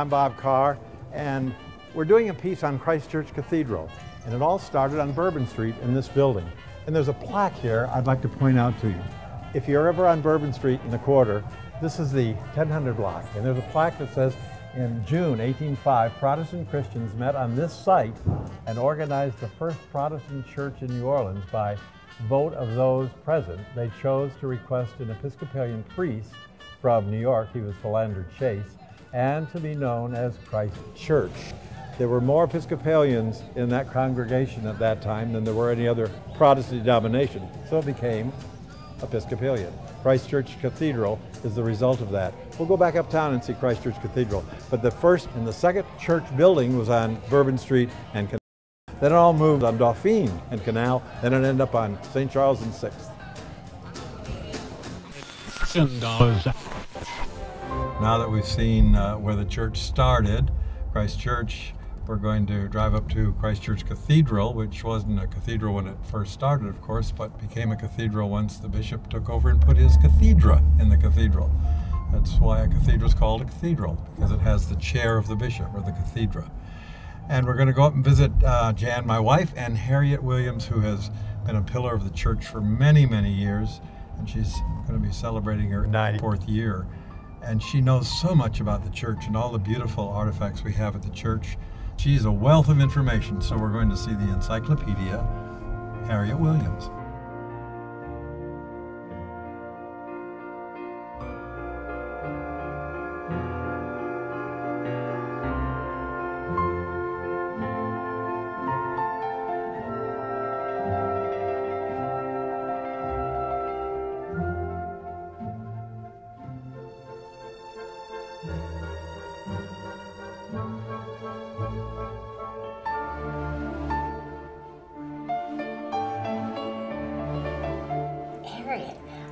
I'm Bob Carr, and we're doing a piece on Christ Church Cathedral. And it all started on Bourbon Street in this building. And there's a plaque here I'd like to point out to you. If you're ever on Bourbon Street in the quarter, this is the 1000 block. And there's a plaque that says, in June 1805, Protestant Christians met on this site and organized the first Protestant church in New Orleans by vote of those present. They chose to request an Episcopalian priest from New York, he was Philander Chase, and to be known as Christ Church. There were more Episcopalians in that congregation at that time than there were any other Protestant denomination, so it became Episcopalian. Christ Church Cathedral is the result of that. We'll go back uptown and see Christ Church Cathedral. But the first and the second church building was on Bourbon Street and Canal. Then it all moved on Dauphine and Canal. Then it ended up on St. Charles and 6th. Now that we've seen uh, where the church started, Christ Church, we're going to drive up to Christ Church Cathedral, which wasn't a cathedral when it first started, of course, but became a cathedral once the bishop took over and put his cathedra in the cathedral. That's why a cathedral is called a cathedral, because it has the chair of the bishop, or the cathedra. And we're going to go up and visit uh, Jan, my wife, and Harriet Williams, who has been a pillar of the church for many, many years. And she's going to be celebrating her 94th year and she knows so much about the church and all the beautiful artifacts we have at the church. She's a wealth of information, so we're going to see the encyclopedia, Harriet Williams.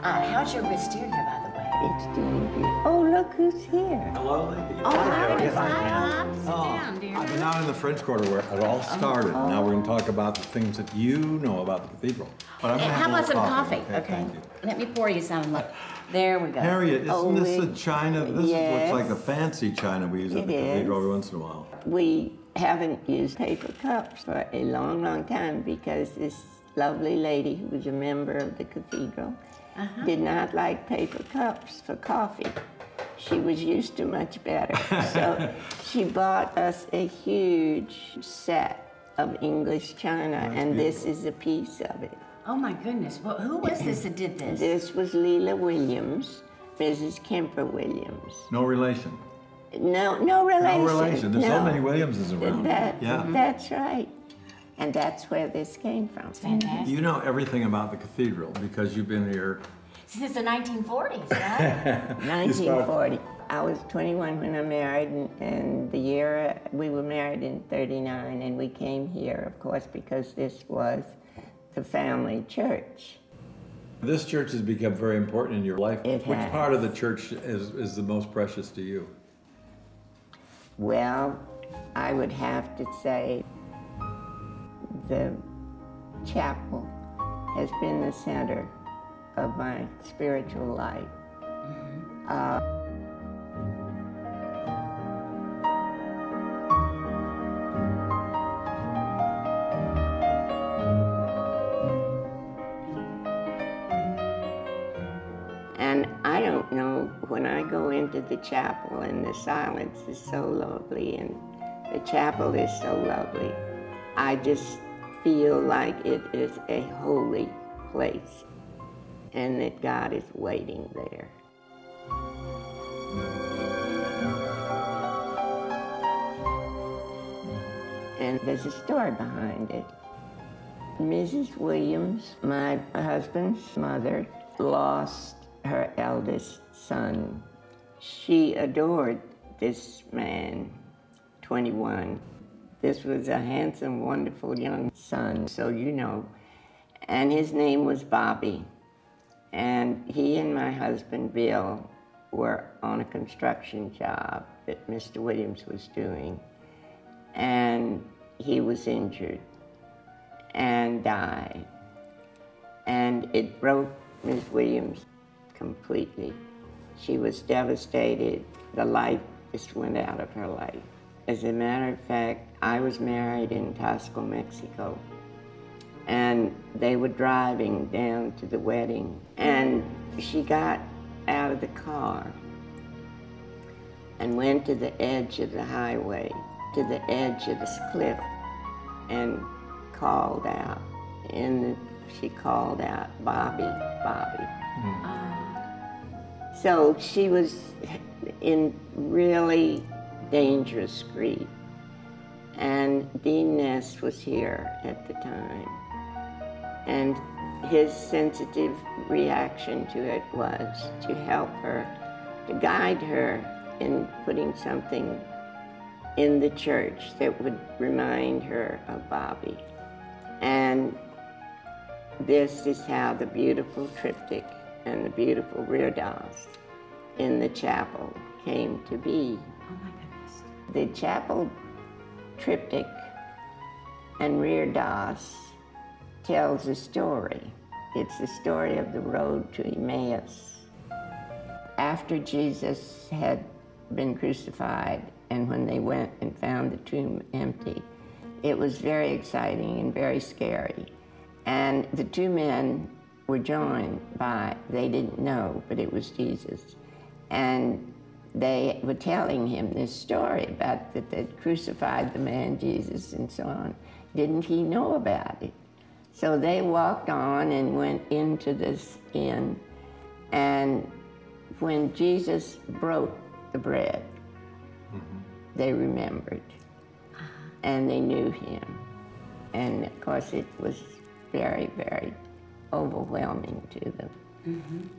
Uh, how's your wisteria, by the way? It's doing good. Oh, look who's here. Hello, lady. Oh, how Yes, is I am. Sit Oh, down. I've been out in the French Quarter where it all started. Now we're going to talk about the things that you know about the cathedral. But I'm Hey, have how about some little coffee? Okay, thank you. Let me pour you some. Look, there we go. Harriet, isn't Oh, this a china? This Yes. looks like the fancy china we use at It the cathedral is. every once in a while. We haven't used paper cups for a long, long time because this lovely lady who was a member of the cathedral Uh-huh. did not like paper cups for coffee. She was used to much better. so she bought us a huge set of English china, and this is a piece of it. Oh my goodness. Well, who was this that did this? This was Leila Williams, Mrs. Kemper Williams. No relation. No, no relation. No relation. There's so many Williamses around. That, Yeah. That's right. And that's where this came from. Fantastic. You know everything about the cathedral because you've been here. Since the 1940s, right? 1940. I was 21 when I married, and, and the year we were married in 39, and we came here, of course, because this was the family church. This church has become very important in your life. It Which has. part of the church is, is the most precious to you? Well, I would have to say the chapel has been the center of my spiritual life. Uh, And I don't know, when I go into the chapel and the silence is so lovely and the chapel is so lovely, I just feel like it is a holy place and that God is waiting there. And there's a story behind it. Mrs. Williams, my husband's mother, lost her eldest son. She adored this man, 21. This was a handsome, wonderful young son, so you know. And his name was Bobby. And he and my husband, Bill, were on a construction job that Mr. Williams was doing. And he was injured and died. And it broke Miss Williams completely. She was devastated. The light just went out of her life. As a matter of fact, I was married in Taxco, Mexico, and they were driving down to the wedding, and she got out of the car and went to the edge of the highway, to the edge of this cliff, and called out. And she called out, Bobby, Bobby. Hmm. Ah. So she was in really dangerous grief. And Dean Nes was here at the time. And his sensitive reaction to it was to help her, to guide her in putting something in the church that would remind her of Bobby. And this is how the beautiful triptych and the beautiful rear reredos in the chapel came to be. Oh. The chapel triptych and reredos tells a story. It's the story of the road to Emmaus. After Jesus had been crucified and when they went and found the tomb empty, it was very exciting and very scary. And the two men were joined by, they didn't know, but it was Jesus. And they were telling him this story about that they'd crucified the man Jesus and so on. Didn't he know about it? So they walked on and went into this inn. And when Jesus broke the bread, they remembered uh-huh. and they knew him. And of course, it was very, very overwhelming to them.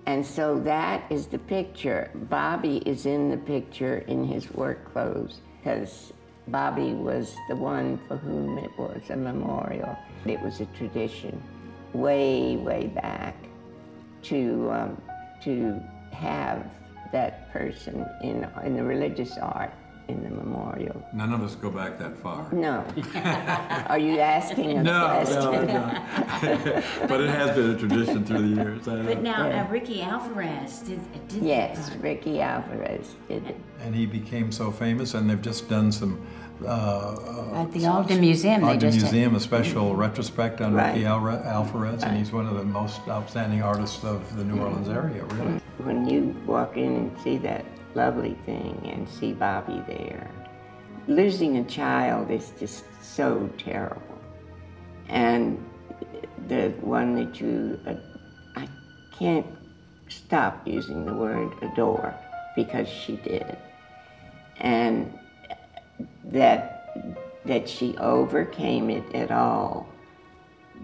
And so that is the picture. Bobby is in the picture in his work clothes because Bobby was the one for whom it was a memorial. It was a tradition way, way back to, um, to have that person in, in the religious art in the memorial. None of us go back that far. No. Are you asking a No, question? no, no. But it has been a tradition through the years. I know. But now Yeah. uh, Ricky Alférez did, did Yes, Ricky Alférez did it. And he became so famous, and they've just done some. Uh, At the Ogden Museum, they Ogden just had- Museum, a special retrospect on Ricky Right. Alra- Alférez, and he's one of the most outstanding artists of the New Orleans area, really. When you walk in and see that lovely thing and see Bobby there, losing a child is just so terrible. And the one that you, uh, I can't stop using the word adore because she did. And that, that she overcame it at all.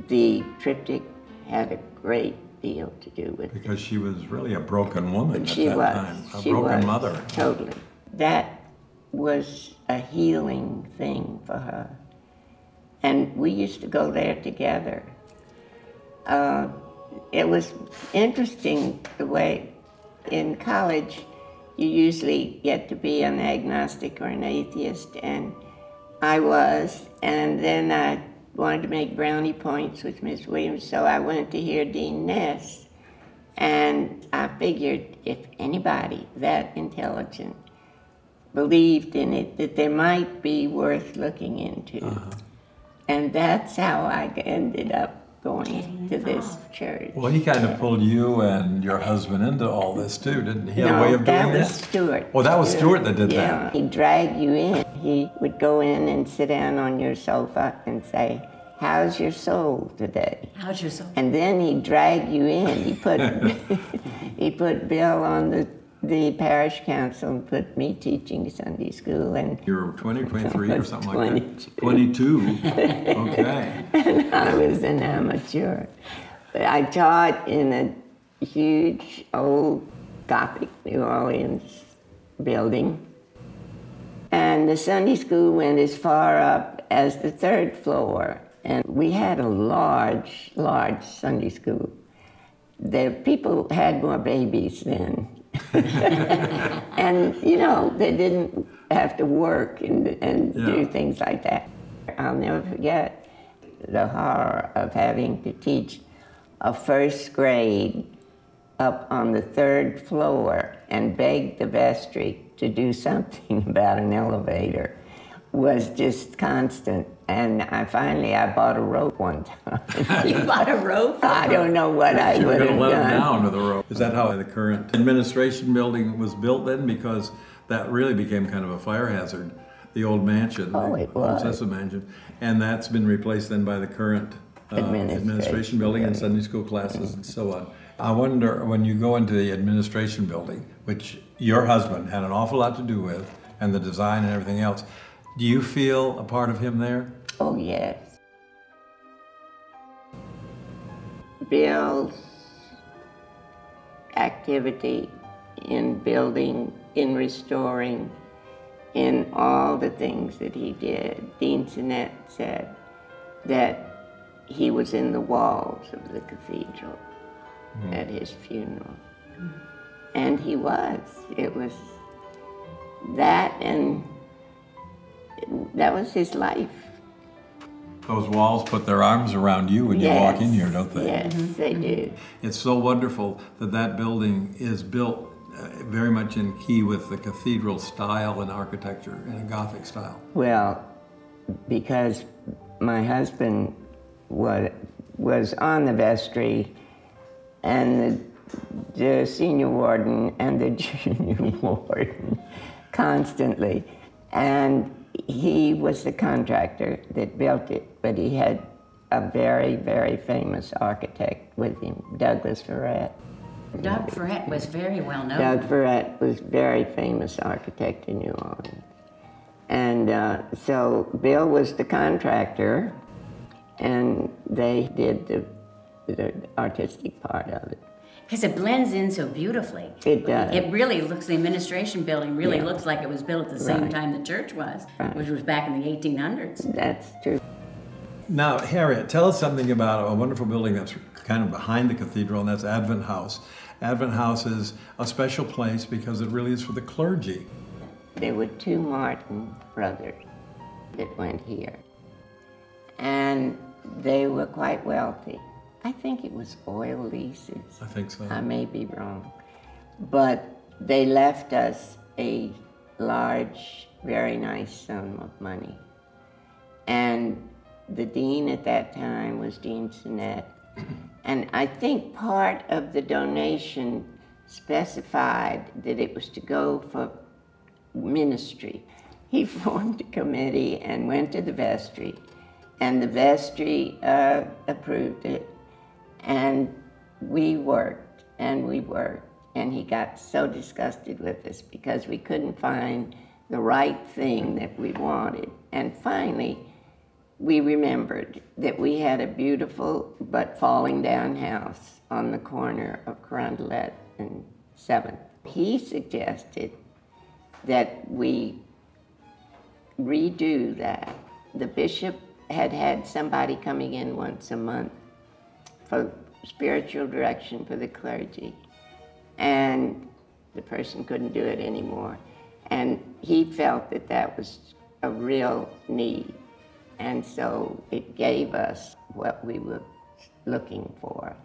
The triptych had a great deal to do with it. Because she was really a broken woman at She that was. time, a she broken was, mother. Totally. That was a healing thing for her. And we used to go there together. Uh, it was interesting the way in college you usually get to be an agnostic or an atheist, and I was. And then I wanted to make brownie points with Miss Williams, so I went to hear Dean Nes. And I figured if anybody that intelligent believed in it, that there might be worth looking into. Uh-huh. And that's how I ended up going to this church. Well, he kind of pulled you and your husband into all this too, didn't he? He had no, a way of doing that was that. Stuart. Oh, that was Stuart that did yeah. that. He dragged you in. He would go in and sit down on your sofa and say, How's your soul today? How's your soul? And then he'd drag you in. He put he put Bill on the the parish council and put me teaching Sunday school and You were 20, 23 or something like that. 22. 22. Okay. I was an amateur. But I taught in a huge old Gothic New Orleans building. And the Sunday school went as far up as the third floor. And we had a large, large Sunday school. The people had more babies then. and, you know, they didn't have to work and, and do things like that. I'll never forget the horror of having to teach a first grade up on the third floor and begged the vestry to do something about an elevator was just constant. And I finally I bought a rope one time. You bought a rope? I don't know what I You were would going have to let him down with a rope. Is that how the current administration building was built then? Because that really became kind of a fire hazard. The old mansion, Oh, the it was. Cecil mansion, and that's been replaced then by the current uh, Administration administration building and. Sunday school classes and so on. I wonder when you go into the administration building, which your husband had an awful lot to do with, and the design and everything else. Do you feel a part of him there? Oh, yes. Bill's activity in building, in restoring, in all the things that he did. Dean Sinet said that he was in the walls of the cathedral at his funeral. And he was. It was that and that was his life. Those walls put their arms around you when you walk in here, don't they? Yes, they do. It's so wonderful that that building is built uh, very much in key with the cathedral style and architecture in a Gothic style. Well, because my husband was was on the vestry, and the, the senior warden and the junior warden constantly, and he was the contractor that built it, but he had a very, very famous architect with him, Douglas Freret. Doug Freret was very well known. Doug Freret was very famous architect in New Orleans. And uh, so Bill was the contractor, and they did the, the artistic part of it. Because it blends in so beautifully. It does. It really looks, the administration building really Yeah. looks like it was built at the same Right. time the church was, Right. which was back in the 1800s. That's true. Now, Harriet, tell us something about a wonderful building that's kind of behind the cathedral, and that's Advent House. Advent House is a special place because it really is for the clergy. There were two Martin brothers that went here, and they were quite wealthy. I think it was oil leases. I think so. I may be wrong. But they left us a large, very nice sum of money. And the dean at that time was Dean Sinet. And I think part of the donation specified that it was to go for ministry. He formed a committee and went to the vestry, and the vestry uh, approved it. And we worked and we worked, and he got so disgusted with us because we couldn't find the right thing that we wanted. And finally, we remembered that we had a beautiful but falling down house on the corner of Carondelet and 7th. He suggested that we redo that. The bishop had had somebody coming in once a month for spiritual direction for the clergy. And the person couldn't do it anymore. And he felt that that was a real need. And so it gave us what we were looking for.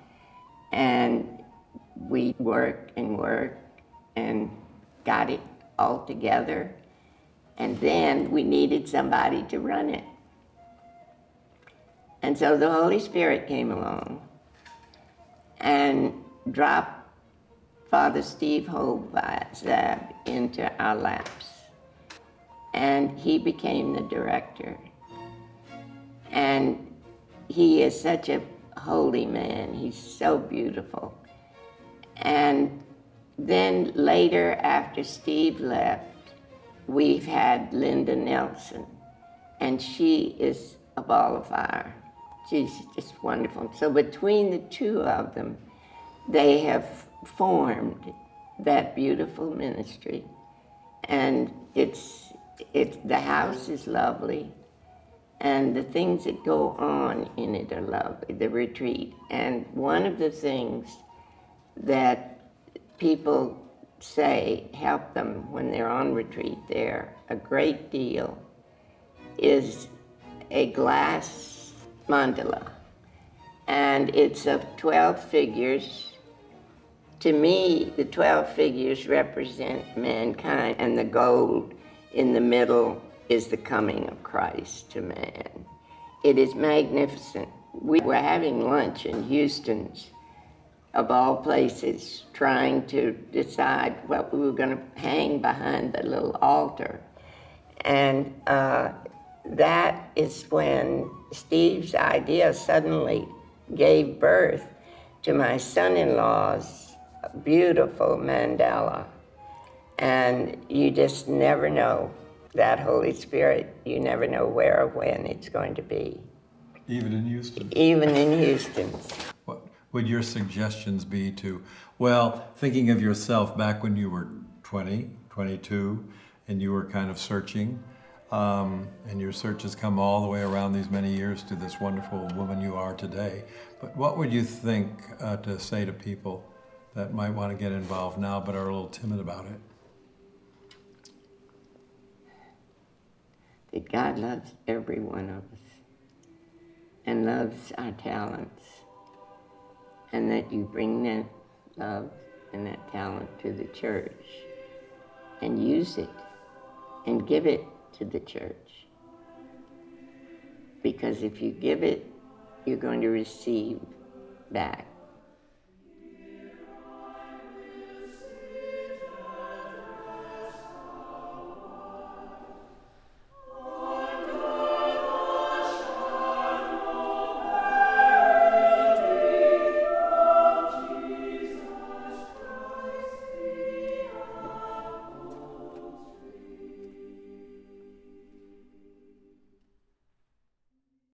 And we worked and worked and got it all together. And then we needed somebody to run it. And so the Holy Spirit came along and drop Father Steve Hobzab into our laps. And he became the director. And he is such a holy man. He's so beautiful. And then later, after Steve left, we've had Linda Nelson, and she is a ball of fire. She's just wonderful. So between the two of them, they have formed that beautiful ministry, and it's it's the house is lovely, and the things that go on in it are lovely. The retreat, and one of the things that people say help them when they're on retreat there a great deal is a glass mandala. And it's of 12 figures To me, the 12 figures represent mankind, and the gold in the middle is the coming of Christ to man. It is magnificent. We were having lunch in Houston's, of all places, trying to decide what we were going to hang behind the little altar. And uh, that is when Steve's idea suddenly gave birth to my son in law's beautiful mandala. And you just never know that Holy Spirit, you never know where or when it's going to be, Even in Houston? even in Houston. What would your suggestions be to, well, thinking of yourself back when you were 20, 22, and you were kind of searching, um, and your search has come all the way around these many years to this wonderful woman you are today. But what would you think uh, to say to people that might want to get involved now but are a little timid about it? that God loves every one of us and loves our talents, and that you bring that love and that talent to the church and use it and give it to the church. Because if you give it, you're going to receive back.